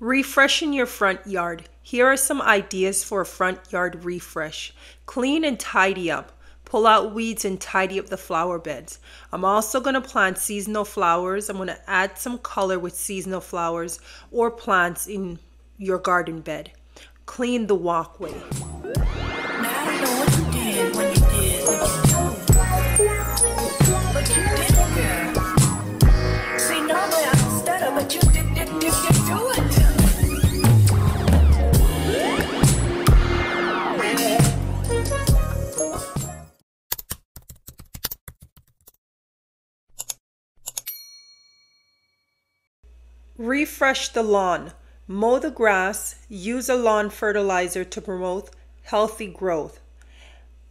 Refreshing your front yard. Here are some ideas for a front yard refresh. Clean and tidy up. Pull out weeds and tidy up the flower beds. I'm also going to plant seasonal flowers. I'm going to add some color with seasonal flowers or plants in your garden bed. Clean the walkway. Refresh the lawn. Mow the grass. Use a lawn fertilizer to promote healthy growth.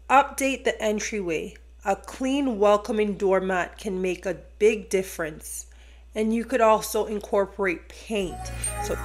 Update the entryway. A clean, welcoming doormat can make a big difference. And you could also incorporate paint. So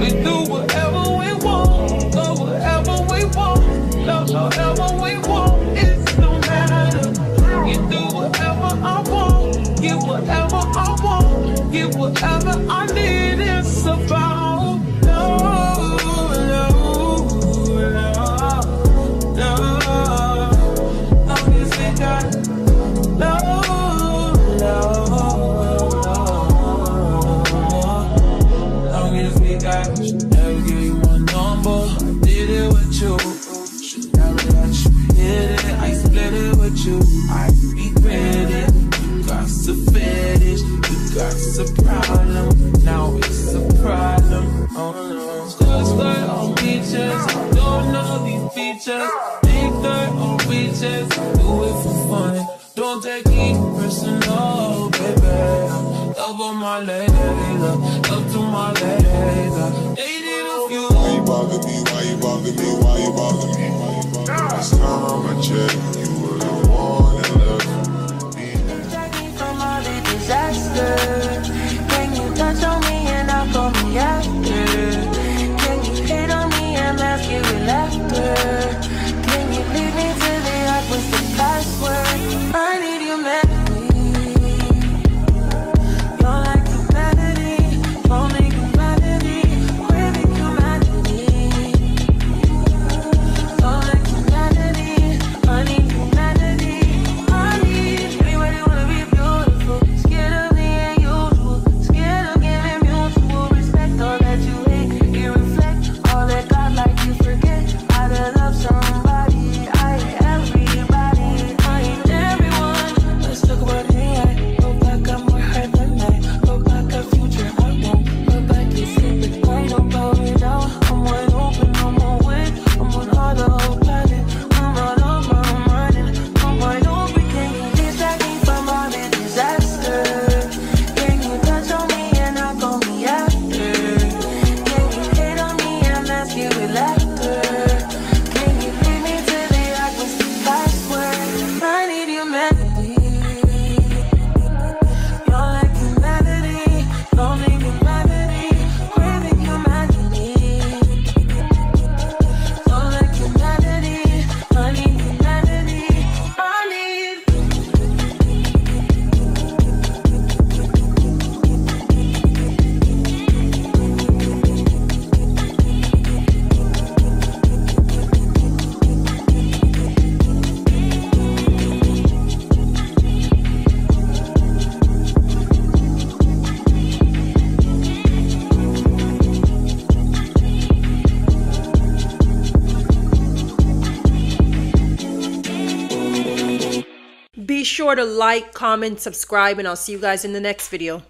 We do whatever we want, go wherever we want, love however we want. Matter. You do whatever I want, get whatever I want, get whatever I need and survival. You. I regret it. You got a fetish. You got a problem. Now it's a problem. Oh. Skirt, skirt on beaches. Don't know these features. Big dirt on beaches. Do it for fun. Don't take it personal, baby. Love on my lady, love to my lady. Dated a few. Why you bugging me? Why you bugging me? Why you bugging me? Last time I checked, you that left me. Protect me from all the disaster. Sure to like, comment, subscribe, and I'll see you guys in the next video.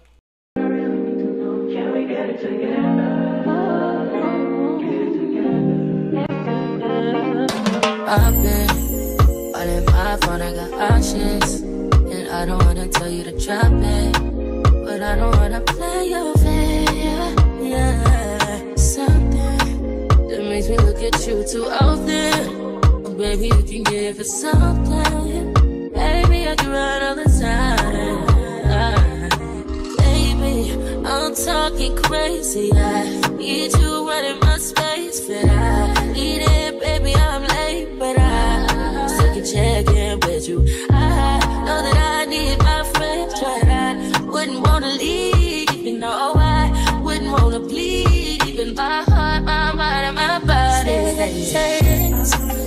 I've been I got options. And I don't wanna tell you to drop it. But I don't wanna play your. Yeah, something that makes me look at you too often. Baby, you can give it something. Crazy. I need you running my space, but I need it, baby. I'm late, but I still can check in with you. I know that I need my friends, but I wouldn't wanna leave. You know, I wouldn't wanna bleed. Even my heart, my mind, and my body. Say,